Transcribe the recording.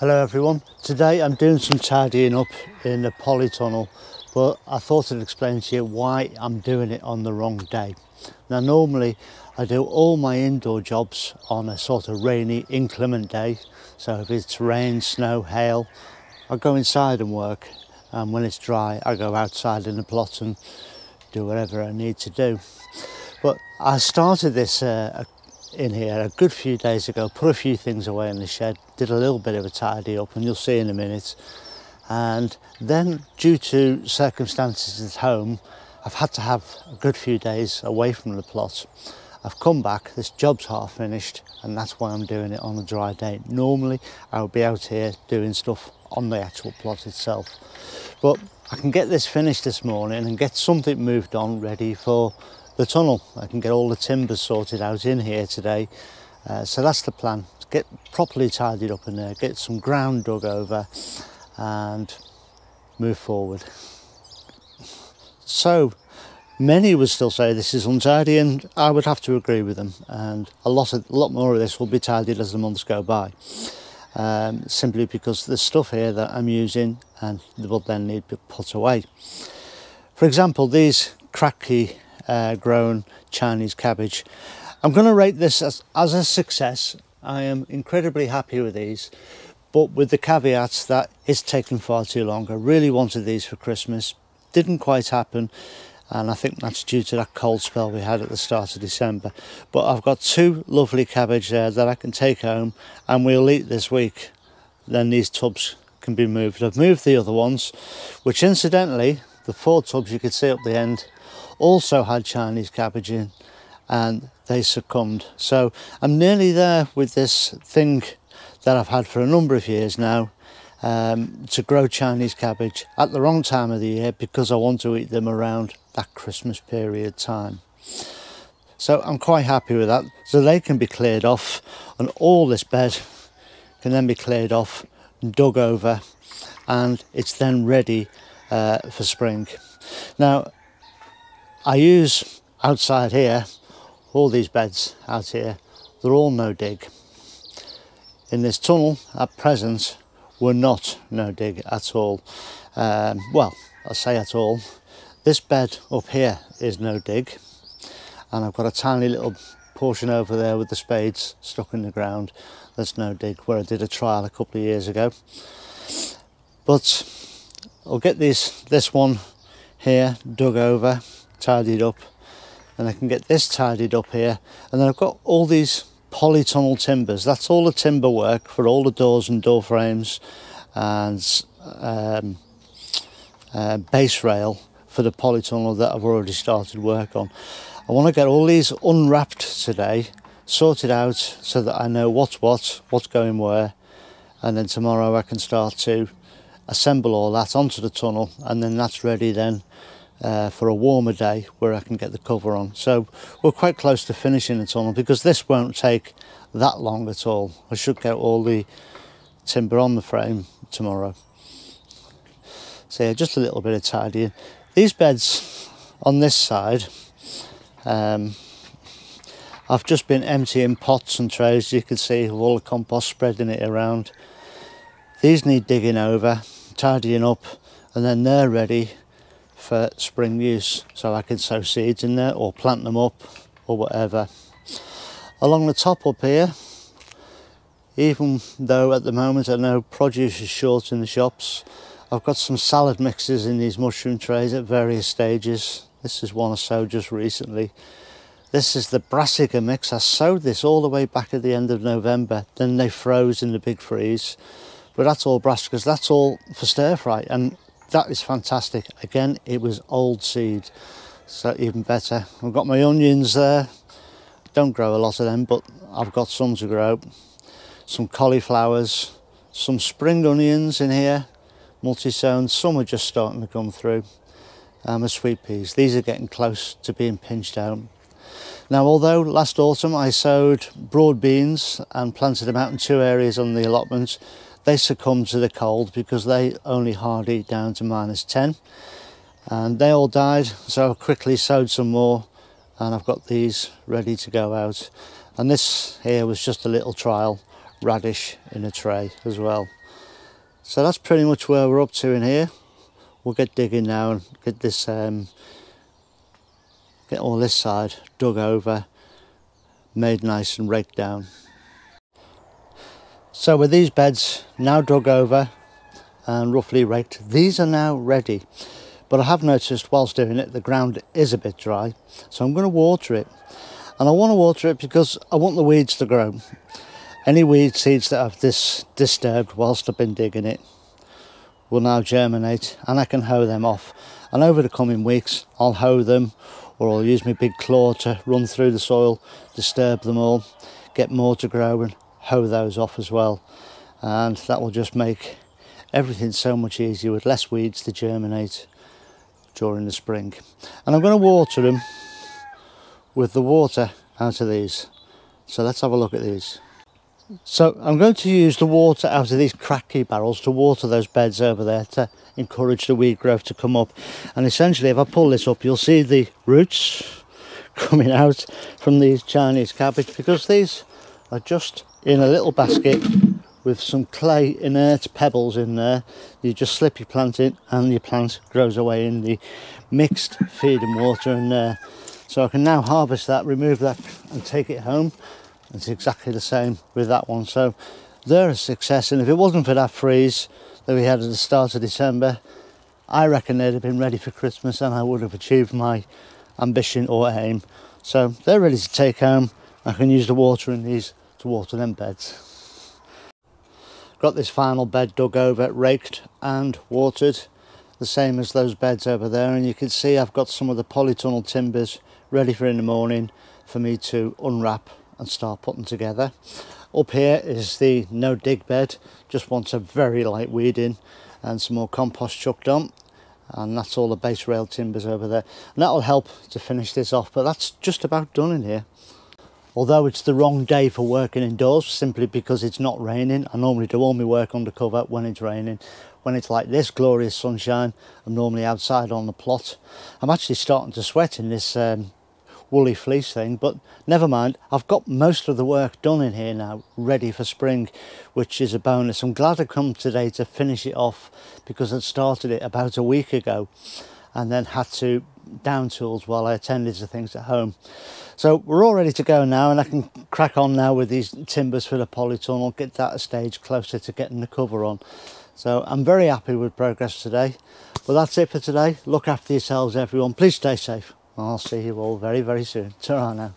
Hello everyone. Today I'm doing some tidying up in the polytunnel but I thought I'd explain to you why I'm doing it on the wrong day. Now normally I do all my indoor jobs on a sort of rainy inclement day so if it's rain, snow, hail I go inside and work and when it's dry I go outside in the plot and do whatever I need to do. But I started this uh, in here a good few days ago, put a few things away in the shed, did a little bit of a tidy up and you'll see in a minute. And then due to circumstances at home, I've had to have a good few days away from the plot. I've come back, this job's half finished and that's why I'm doing it on a dry day. Normally I would be out here doing stuff on the actual plot itself. But I can get this finished this morning and get something moved on ready for the tunnel. I can get all the timbers sorted out in here today. Uh, so that's the plan, get properly tidied up in there, get some ground dug over and move forward. So many would still say this is untidy and I would have to agree with them and a lot, of, a lot more of this will be tidied as the months go by. Um, simply because the stuff here that I'm using and will then need to be put away. For example, these Kratky uh, grown Chinese cabbage. I'm going to rate this as, as a success. I am incredibly happy with these, but with the caveats that it's taken far too long. I really wanted these for Christmas, didn't quite happen, and I think that's due to that cold spell we had at the start of December. But I've got two lovely cabbage there that I can take home and we'll eat this week. Then these tubs can be moved. I've moved the other ones, which incidentally, the four tubs you can see up the end also had Chinese cabbage in and they succumbed. So I'm nearly there with this thing that I've had for a number of years now um, to grow Chinese cabbage at the wrong time of the year because I want to eat them around that Christmas period time. So I'm quite happy with that. So they can be cleared off and all this bed can then be cleared off and dug over and it's then ready uh, for spring. Now I use outside here, all these beds out here, they're all no dig. In this tunnel at present, we're not no dig at all. Um, well, I say at all. This bed up here is no dig. And I've got a tiny little portion over there with the spades stuck in the ground. That's no dig, where I did a trial a couple of years ago. But I'll get this, this one here dug over tidied up and I can get this tidied up here. And then I've got all these polytunnel timbers. That's all the timber work for all the doors and door frames and um, uh, base rail for the polytunnel that I've already started work on. I want to get all these unwrapped today sorted out so that I know what's what what's going where and then tomorrow I can start to assemble all that onto the tunnel and then that's ready then uh, for a warmer day where I can get the cover on. So we're quite close to finishing the tunnel because this won't take that long at all. I should get all the timber on the frame tomorrow. So yeah, just a little bit of tidying. These beds on this side, um, I've just been emptying pots and trays, you can see, all the compost, spreading it around. These need digging over, tidying up, and then they're ready for spring use so I can sow seeds in there or plant them up or whatever. Along the top up here, even though at the moment I know produce is short in the shops, I've got some salad mixes in these mushroom trays at various stages. This is one I sowed just recently. This is the brassica mix. I sowed this all the way back at the end of November. Then they froze in the big freeze. But that's all brassicas. That's all for stir fry. And that is fantastic. Again, it was old seed, so even better. I've got my onions there. Don't grow a lot of them, but I've got some to grow. Some cauliflowers, some spring onions in here, multi-sown. Some are just starting to come through. And my sweet peas. These are getting close to being pinched out. Now, although last autumn I sowed broad beans and planted them out in two areas on the allotment, they succumbed to the cold because they only hardy down to minus 10 and they all died so I quickly sowed some more and I've got these ready to go out and this here was just a little trial radish in a tray as well. So that's pretty much where we're up to in here. We'll get digging now and get this, um, get all this side dug over, made nice and raked down. So with these beds now dug over and roughly raked, these are now ready. But I have noticed whilst doing it, the ground is a bit dry. So I'm going to water it. And I want to water it because I want the weeds to grow. Any weed seeds that I've dis disturbed whilst I've been digging it will now germinate and I can hoe them off. And over the coming weeks, I'll hoe them or I'll use my big claw to run through the soil, disturb them all, get more to grow and hoe those off as well. And that will just make everything so much easier with less weeds to germinate during the spring. And I'm going to water them with the water out of these. So let's have a look at these. So I'm going to use the water out of these Kratky barrels to water those beds over there to encourage the weed growth to come up. And essentially if I pull this up you'll see the roots coming out from these Chinese cabbage because these are just in a little basket with some clay inert pebbles in there. You just slip your plant in and your plant grows away in the mixed feed and water in there. So I can now harvest that, remove that and take it home. It's exactly the same with that one. So they're a success. And if it wasn't for that freeze that we had at the start of December, I reckon they'd have been ready for Christmas and I would have achieved my ambition or aim. So they're ready to take home. I can use the water in these to water them beds. Got this final bed dug over, raked and watered, the same as those beds over there. And you can see I've got some of the polytunnel timbers ready for in the morning for me to unwrap and start putting together. Up here is the no dig bed, just wants a very light weeding and some more compost chucked on and that's all the base rail timbers over there and that'll help to finish this off but that's just about done in here although it's the wrong day for working indoors simply because it's not raining i normally do all my work undercover when it's raining. When it's like this glorious sunshine i'm normally outside on the plot. I'm actually starting to sweat in this um, woolly fleece thing but never mind. I've got most of the work done in here now ready for spring which is a bonus. I'm glad i come today to finish it off because i started it about a week ago and then had to down tools while I attended to things at home. So we're all ready to go now and I can crack on now with these timbers for the polytunnel, get that a stage closer to getting the cover on. So I'm very happy with progress today. But that's it for today. Look after yourselves everyone. Please stay safe. I'll see you all very, very soon. ta now.